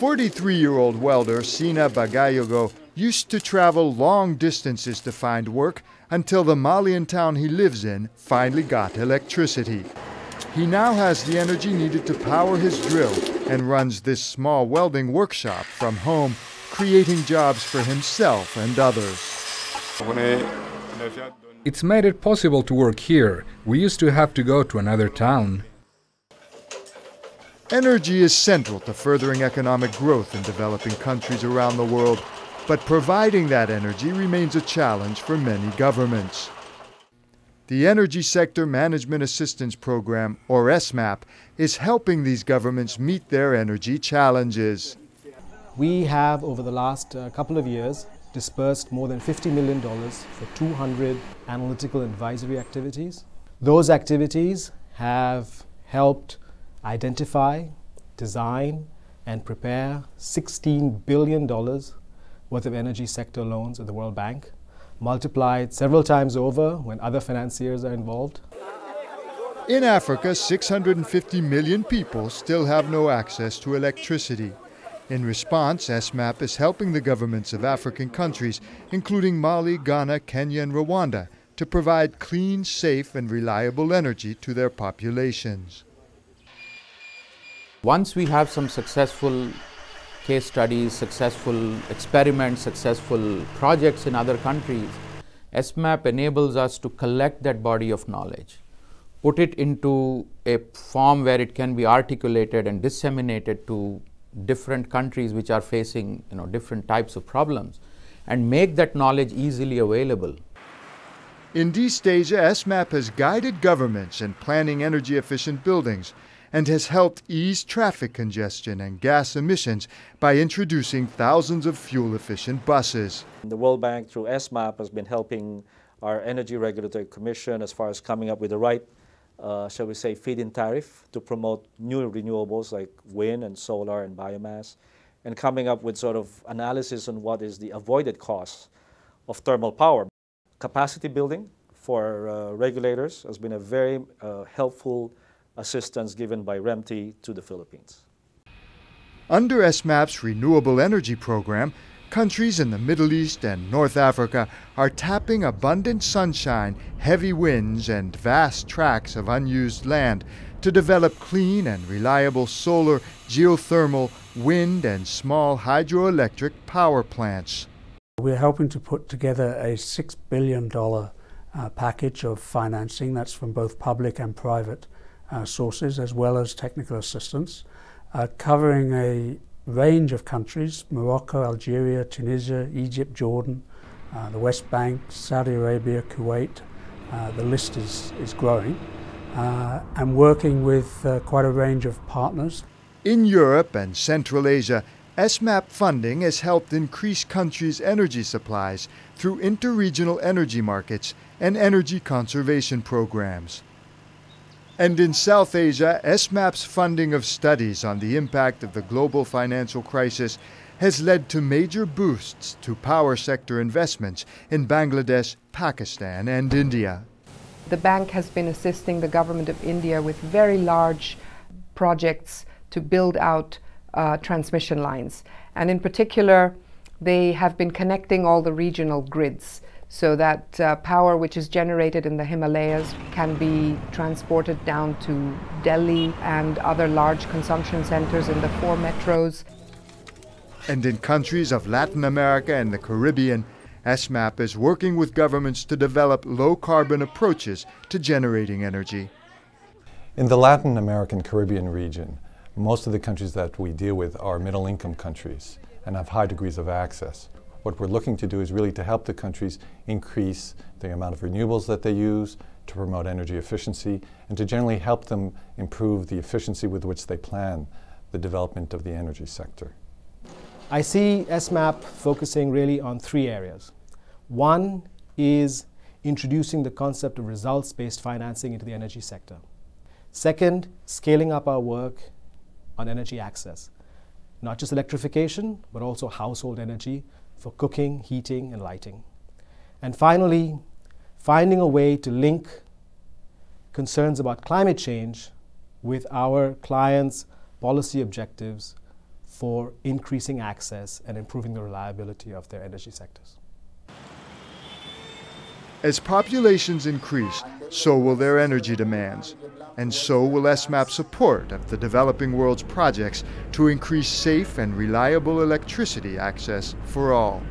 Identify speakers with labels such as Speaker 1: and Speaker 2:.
Speaker 1: 43 year old welder Sina Bagayogo used to travel long distances to find work until the Malian town he lives in finally got electricity. He now has the energy needed to power his drill and runs this small welding workshop from home, creating jobs for himself and others.
Speaker 2: It's made it possible to work here. We used to have to go to another town.
Speaker 1: Energy is central to furthering economic growth in developing countries around the world, but providing that energy remains a challenge for many governments. The Energy Sector Management Assistance Program, or ESMAP, is helping these governments meet their energy challenges.
Speaker 3: We have, over the last uh, couple of years, dispersed more than $50 million for 200 analytical advisory activities. Those activities have helped identify, design, and prepare $16 billion worth of energy sector loans at the World Bank, multiplied several times over when other financiers are involved.
Speaker 1: In Africa, 650 million people still have no access to electricity. In response, ESMAP is helping the governments of African countries, including Mali, Ghana, Kenya, and Rwanda, to provide clean, safe, and reliable energy to their populations.
Speaker 4: Once we have some successful case studies, successful experiments, successful projects in other countries, ESMAP enables us to collect that body of knowledge, put it into a form where it can be articulated and disseminated to different countries which are facing you know, different types of problems and make that knowledge easily available.
Speaker 1: In East Asia, ESMAP has guided governments in planning energy efficient buildings and has helped ease traffic congestion and gas emissions by introducing thousands of fuel efficient buses.
Speaker 5: The World Bank, through ESMAP has been helping our Energy Regulatory Commission as far as coming up with the right, uh, shall we say, feed in tariff to promote new renewables like wind and solar and biomass, and coming up with sort of analysis on what is the avoided cost of thermal power. Capacity building for uh, regulators has been a very uh, helpful assistance given by REMTI to the Philippines.
Speaker 1: Under ESMAP's renewable energy program, countries in the Middle East and North Africa are tapping abundant sunshine, heavy winds, and vast tracts of unused land to develop clean and reliable solar, geothermal, wind, and small hydroelectric power plants.
Speaker 6: We're helping to put together a $6 billion uh, package of financing that's from both public and private uh, sources as well as technical assistance, uh, covering a range of countries Morocco, Algeria, Tunisia, Egypt, Jordan, uh, the West Bank, Saudi Arabia, Kuwait. Uh, the list is, is growing. And working with quite a range of partners.
Speaker 1: In Europe and Central Asia, ESMAP funding has helped increase countries' energy supplies through interregional energy markets and energy conservation programs. And in South Asia, ESMAP's funding of studies on the impact of the global financial crisis has led to major boosts to power sector investments in Bangladesh, Pakistan, and India.
Speaker 7: The bank has been assisting the government of India with very large projects to build out uh, transmission lines. And in particular, they have been connecting all the regional grids so that uh, power which is generated in the Himalayas can be transported down to Delhi and other large consumption centers in the four metros.
Speaker 1: And in countries of Latin America and the Caribbean, ESMAP is working with governments to develop low carbon approaches to generating energy.
Speaker 8: In the Latin American Caribbean region, most of the countries that we deal with are middle income countries and have high degrees of access. What we're looking to do is really to help the countries increase the amount of renewables that they use, to promote energy efficiency, and to generally help them improve the efficiency with which they plan the development of the energy sector.
Speaker 3: I see ESMAP focusing really on three areas. One is introducing the concept of results-based financing into the energy sector. Second, scaling up our work on energy access, not just electrification, but also household energy for cooking, heating, and lighting. And finally, finding a way to link concerns about climate change with our clients' policy objectives for increasing access and improving the reliability of their energy sectors.
Speaker 1: As populations increase, so will their energy demands, and so will ESMAP's support of the developing world's projects to increase safe and reliable electricity access for all.